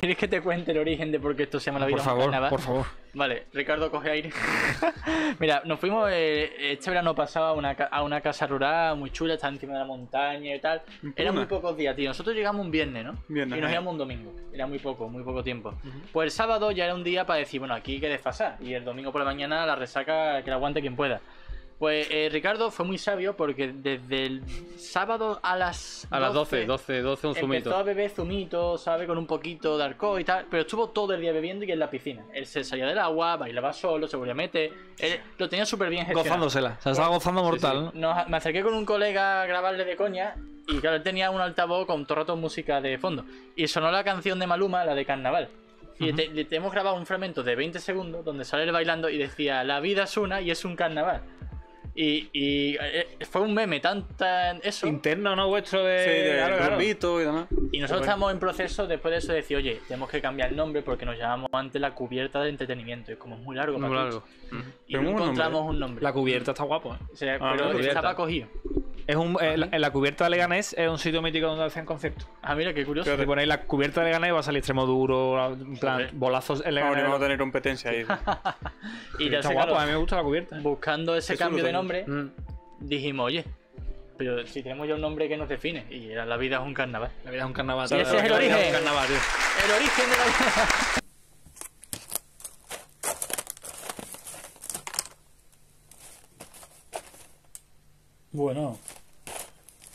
¿Quieres que te cuente el origen de por qué esto se llama la vida Por favor, por favor. Vale, Ricardo coge aire. Mira, nos fuimos eh, este verano pasado a una, ca- a una casa rural muy chula, está encima de la montaña y tal. Eran muy pocos días, tío. Nosotros llegamos un viernes, ¿no? Viernes, y nos eh. íbamos un domingo. Era muy poco, muy poco tiempo. Pues el sábado ya era un día para decir, bueno, aquí hay que desfasar. Y el domingo por la mañana la resaca que la aguante quien pueda. Pues eh, Ricardo fue muy sabio porque desde el sábado a las A las 12, 12, 12 un Empezó a zumito. beber zumito, ¿sabe? Con un poquito de alcohol y tal. Pero estuvo todo el día bebiendo y en la piscina. Él se salía del agua, bailaba solo, se volvía a meter. Él lo tenía súper bien gestionado. Gozándosela. Se la estaba gozando mortal, ¿no? Nos- me acerqué con un colega a grabarle de coña. Y claro, él tenía un altavoz con todo el rato música de fondo. Y sonó la canción de Maluma, la de Carnaval. Y te, le- te hemos grabado un fragmento de 20 segundos donde sale él bailando y decía: La vida es una y es un carnaval. Y, y, eh, fue un meme, tanta eso. Interno, ¿no? Vuestro de. Sí, de Claro, claro. Rubito y demás. Y nosotros estamos en proceso después de eso de decir, oye, tenemos que cambiar el nombre porque nos llamamos antes la cubierta de entretenimiento. Es como muy largo, Muy para largo. Y Pero no un nombre. encontramos un nombre. La cubierta está guapo, ¿eh? O sea, Ah, pero cubierta. estaba cogido. Es un, eh, la, en la cubierta de Leganés es un sitio mítico donde hacen conciertos. Ah, mira, qué curioso. Si ponéis la cubierta de Leganés va a salir extremo duro, en plan, Joder. bolazos en Ahora Leganés. vamos a tener competencia ahí. y ya Está guapo, claro, a mí me gusta la cubierta. buscando ese Eso cambio de nombre, Mm. dijimos, oye, pero si tenemos ya un nombre que nos define, y era La vida es un carnaval. La vida es un carnaval. Y ese es el origen. un carnaval, tío. El origen de la vida. Bueno,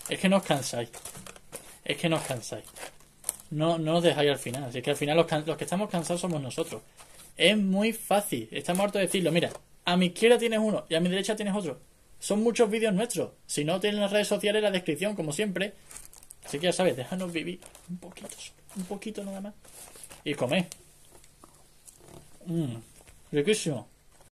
es que no os cansáis. Es que no os cansáis. No, no os dejáis al final. Así que al final los, que estamos cansados somos nosotros. Es muy fácil. Estamos hartos de decirlo. Mira, a mi izquierda tienes uno y a mi derecha tienes otro. Son muchos vídeos nuestros. Si no, tienen las redes sociales en la descripción, como siempre. Así que ya sabes, déjanos vivir un poquito, un poquito nada más. Y comer. Mmm, riquísimo.